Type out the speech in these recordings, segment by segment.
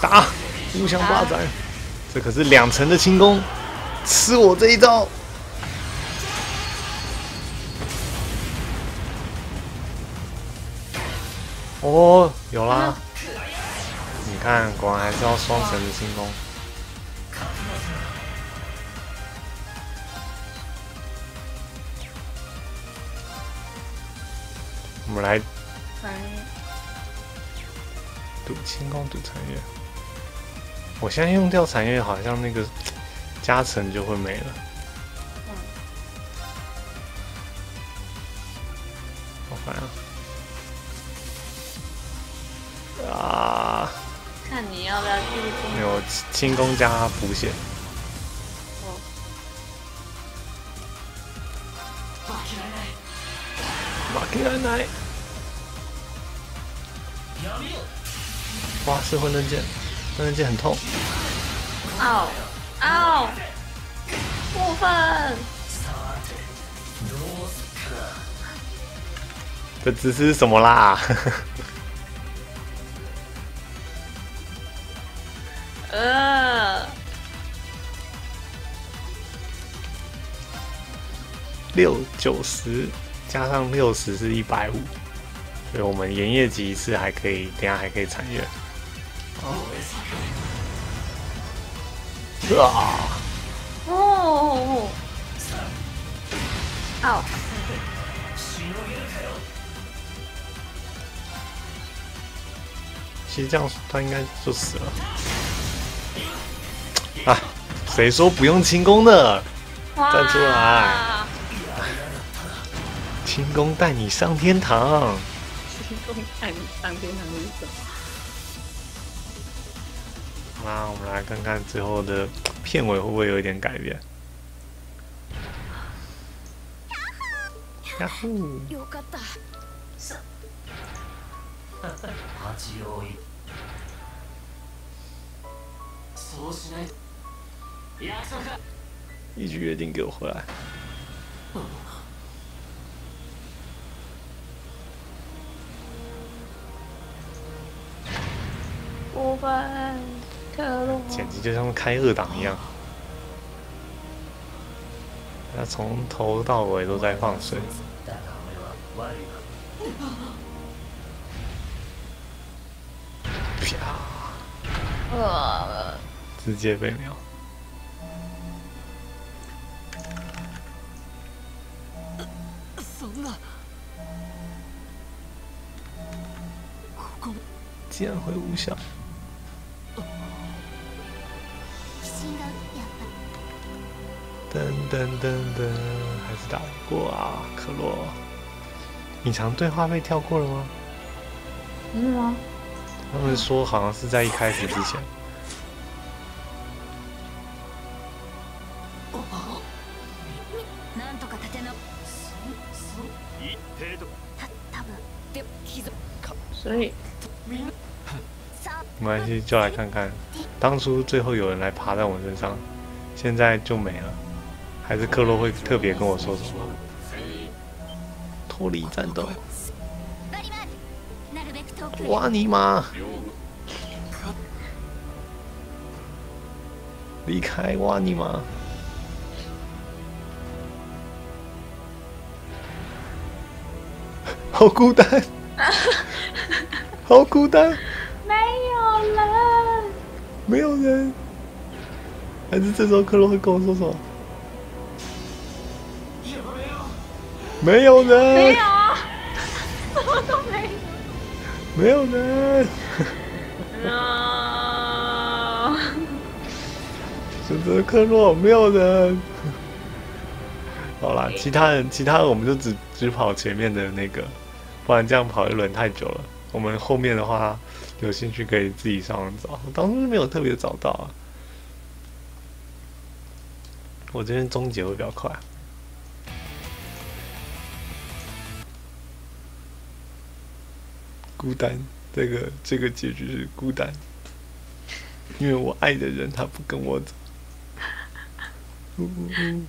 打，互相霸占，这可是两层的轻功，吃我这一招！哦，有啦！你看，果然还是要双层的轻功。我们来赌轻功，赌残月。我现在用掉残月，好像那个加成就会没了。好烦啊！啊！看你要不要继续没有轻功加补血。哦，马克奶奶！哇，是混沌剑，混沌剑很痛。哦哦，过分！这姿势是什么啦？呃，六九十加上六十是一百五，所以我们盐业级一次还可以，等下还可以残月。啊！哦，哦，其实这样他应该就死了。啊！谁说不用轻功的？站出来！轻功带你上天堂。轻功带你上天堂是什么？那我们来看看最后的片尾会不会有一点改变。呀呼！よかった味をいそうしない約束だ一句约定给我回来。过 分，克洛。简直就像开二档一样。他从头到尾都在放水。だが俺は悪い啪！呃，直接被秒。そんなここ竟然会无效！ 噔噔噔噔，还是打不过啊，可洛。隐藏对话被跳过了吗？真的吗？他们说好像是在一开始之前。なんとか立て直た多分で傷所以さ没关系，就来看看。当初最后有人来爬在我身上，现在就没了。 还是克洛会特别跟我说什么？脱离战斗，バリマールなるべく遠くへ哇你妈！离开哇你妈！好孤单，好孤单，没有人。没有人。还是这时候克洛会跟我说什么？ 没有人，没有啊，什么都没有没有人，有。啊！选择克洛，没有人。好啦，其他人，其他人我们就只只跑前面的那个，不然这样跑一轮太久了。我们后面的话，有兴趣可以自己上网找。我当时没有特别找到啊。我这边终结会比较快。孤单，这个这个结局是孤单，因为我爱的人他不跟我走。呜呜呜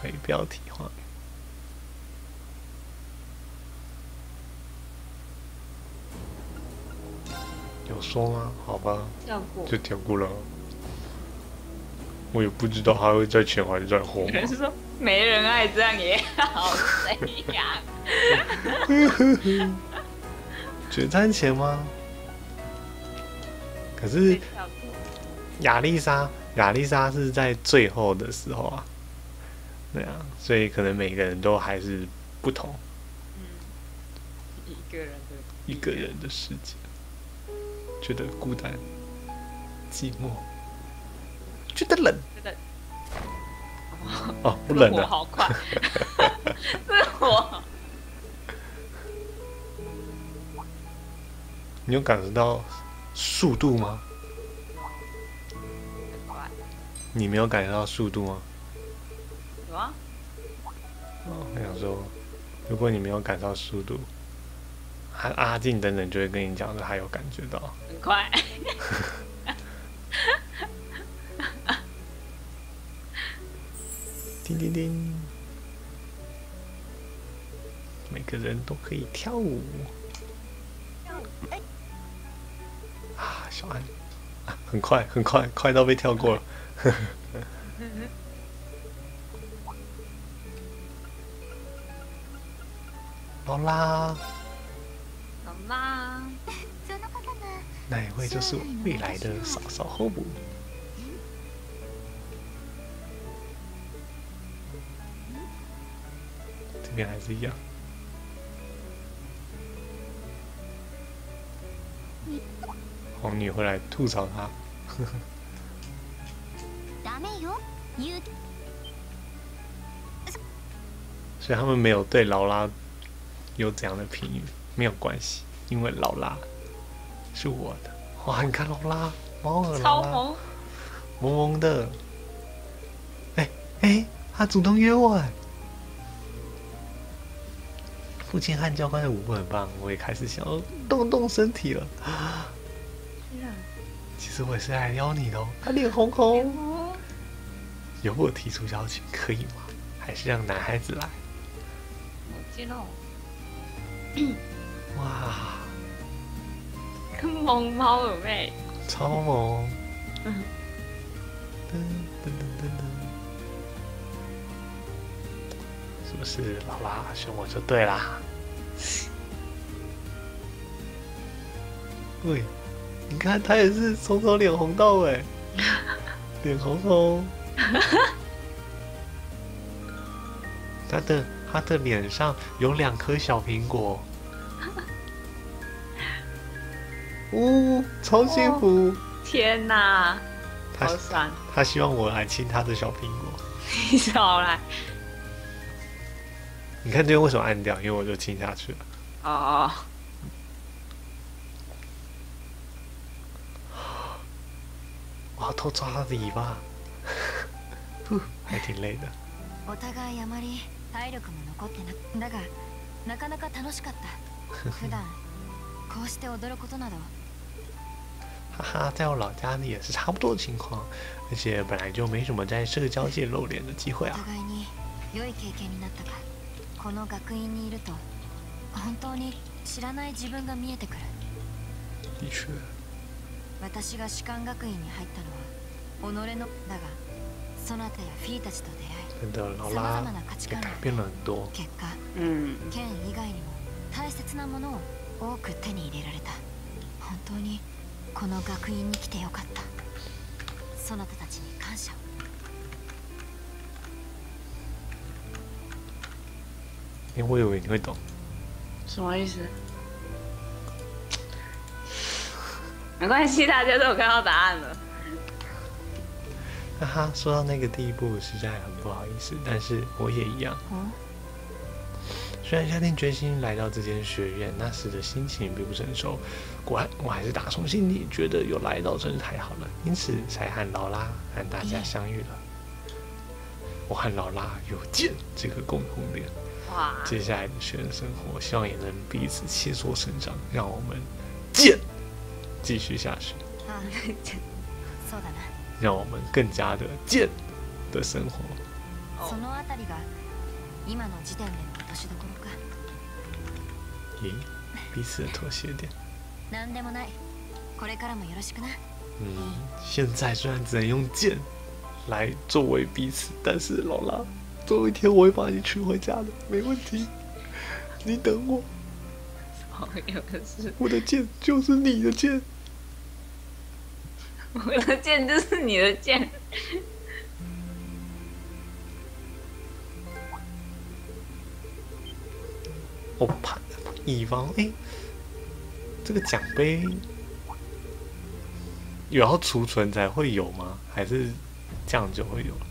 回标题画面。有说吗？好吧，跳过。就跳过了。我也不知道还会在前还是在后有。人说没人爱这样也 好这样。决战前吗？可是亚丽莎，亚丽莎是在最后的时候啊，对啊，所以可能每个人都还是不同。嗯，一个人的一个人的世界，觉得孤单、寂寞，觉得冷。觉得哦，不冷了，好快，这火你有感受到速度吗？很快，你没有感觉到速度吗？有啊，哦，我想说，如果你没有感受到速度，阿阿静等等就会跟你讲说他有感觉到。很快。叮叮叮，每个人都可以跳舞小安啊，很快很快，快到被跳过了。劳拉，好啦，その方が那一位就是未来的嫂嫂后母。这边还是一样。 红女会来吐槽他，ダメよ言う所以他们没有对劳拉有怎样的评语，没有关系，因为劳拉是我的。哇，你看劳拉，猫耳劳拉，超萌，萌萌的。哎哎，他主动约我哎。父亲和教官的舞步很棒，我也开始想要动动身体了。 其实我也是来撩你的哦。他脸红红，哦，由我提出邀请可以吗？还是让男孩子来？我知道，哇，跟萌猫有妹，超萌！嗯噔噔噔噔噔，是不是劳拉选我就对啦？喂，你看他也是从头脸红到尾，脸红红。他的他的脸上有两颗小苹果，呜、超幸福。天哪，他他希望我来亲他的小苹果。你少来，你看这边为什么按掉？因为我就亲下去了。哦，我要偷抓他的尾巴，呼，还挺累的。お互いあまり体力も残ってなだがなかなか楽しかった普段こうして踊ることなど哈哈，在我老家呢也是差不多的情况，而且本来就没什么在社交界露脸的机会お啊。互いに良い経験になったかこの学院にいると本当に知らない自分が見えてくる的确， 私が士官学院に入ったのは己のだがそなたやフィーたちと出会い様拉々な価値也観を改变了很多。結果嗯，剣以外にも大切なものを多く手に入れられた本当にこの学院に来てよかったそなたたちに感謝因为我以为你会懂。什么意思？没关系，大家都有看到答案了。哈哈，说到那个地步，实在很不好意思，但是我也一样。嗯，虽然下定决心来到这间学院，那时的心情并不成熟，果然我还是打从心里觉得有来到真是太好了，因此才和劳拉和大家相遇了。我和劳拉有见这个共同点，哇，接下来的学生生活，希望也能彼此切磋成长，让我们剑继续下去，あそうだな让我们更加的剑的生活。 そのあたりが今の時点での落としどころか咦，彼此的妥协点。何でもないこれからもよろしくな嗯，现在虽然只能用剑来作为彼此，但是劳拉，总有一天我会把你娶回家的，没问题。你等我，朋友是我的剑就是你的剑。 我的剑就是你的剑，我怕以防哎，这个奖杯有要储存才会有吗？还是这样就会有了？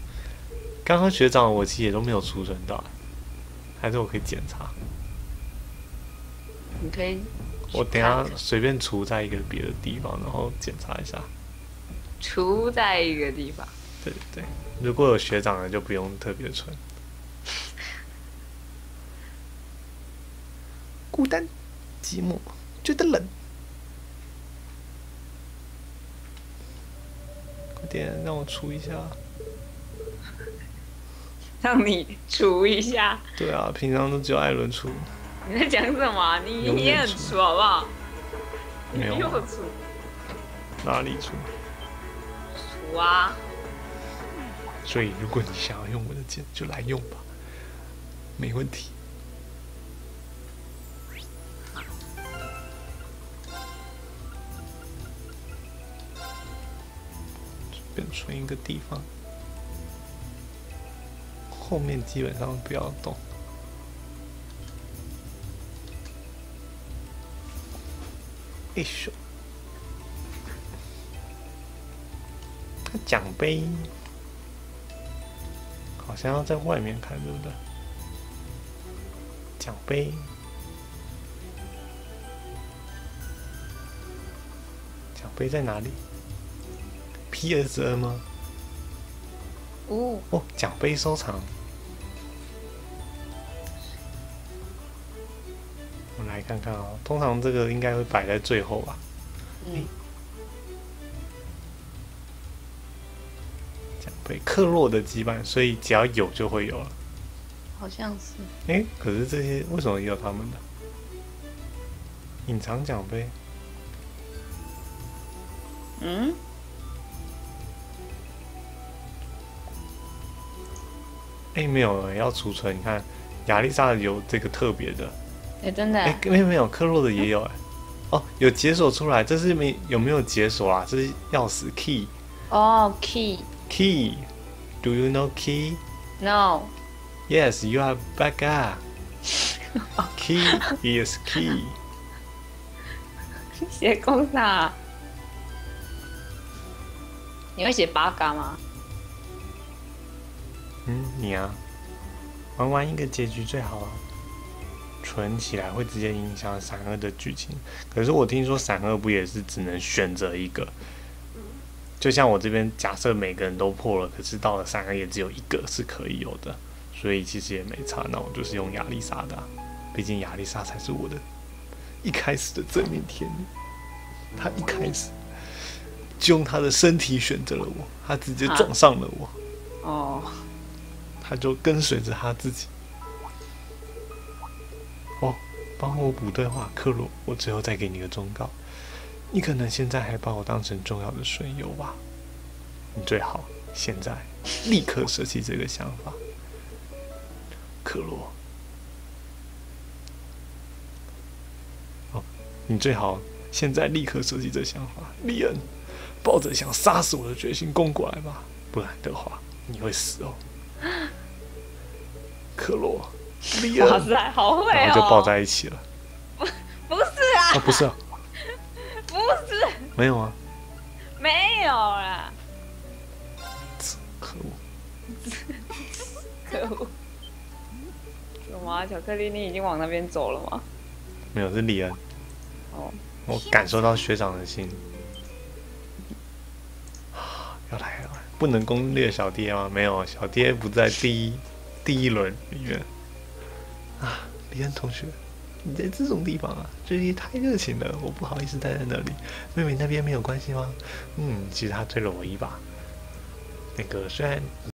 刚刚学长我其实也都没有储存到，还是我可以检查？你可以我等下随便储在一个别的地方，然后检查一下。除在一个地方。对对，如果有学长的就不用特别存。孤单、寂寞，觉得冷。快点让我除一下。让你除一下，对啊，平常都只有艾伦除，你在讲什么啊、你也很除除好不好？没有除哪里除？除啊！所以如果你想要用我的剑，就来用吧，没问题。随便存一个地方，后面基本上不要动。哎咻，奖杯。好像要在外面看，对不对？奖杯，奖杯在哪里？PSN 吗？哦，哦，奖杯收藏。我们来看看哦，通常这个应该会摆在最后吧？嗯，奖杯克洛的羁绊，所以只要有就会有了。好像是。哎，可是这些为什么也有他们的？隐藏奖杯，嗯，哎，没有要储存。你看，亚丽莎有这个特别的，哎、真的哎，没有没有，克洛的也有哎。哦，有解锁出来，这是没有没有解锁啊？这是钥匙 key 哦，key key。Do you know key? no，Yes, you are up. Key is key. 写公啥？你会写八嘎吗？嗯，你啊，玩完一个结局最好啊，存起来会直接影响闪二的剧情。可是我听说闪二不也是只能选择一个？就像我这边假设每个人都破了，可是到了三个也只有一个是可以有的，所以其实也没差。那我就是用亚丽莎的啊、毕竟亚丽莎才是我的一开始的真命天女。她一开始就用他的身体选择了我，他直接撞上了我。哦，他就跟随着他自己。哦，帮我补对话，克罗，我最后再给你个忠告，你可能现在还把我当成重要的损友吧？你最好现在立刻舍弃这个想法，克洛。哦，你最好现在立刻舍弃这想法，利恩，抱着想杀死我的决心攻过来吧，不然的话你会死哦。克罗，利恩，哇塞，好会哦！然后就抱在一起了。不是啊，哦，不是啊，不是，没有啊，没有啦，可恶！可恶！什么啊？巧克力，你已经往那边走了吗？没有是李恩，哦，我感受到学长的心。要来了，不能攻略小爹吗？没有，小爹不在第一第一轮里面。啊，李恩同学，你在这种地方啊，这里太热情了，我不好意思待在那里。妹妹那边没有关系吗？嗯，其实她推了我一把。那个虽然